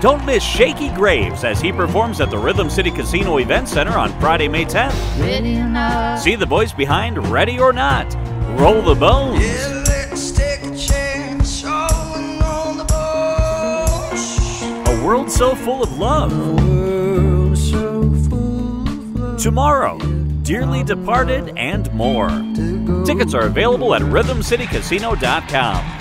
Don't miss Shakey Graves as he performs at the Rhythm City Casino Event Center on Friday, May 10th. See the boys behind Ready or Not. Roll the bones. Yeah, a chance. The bones. A world so full of love. So full of love Tomorrow, Dearly Departed, and more. Tickets are available at RhythmCityCasino.com.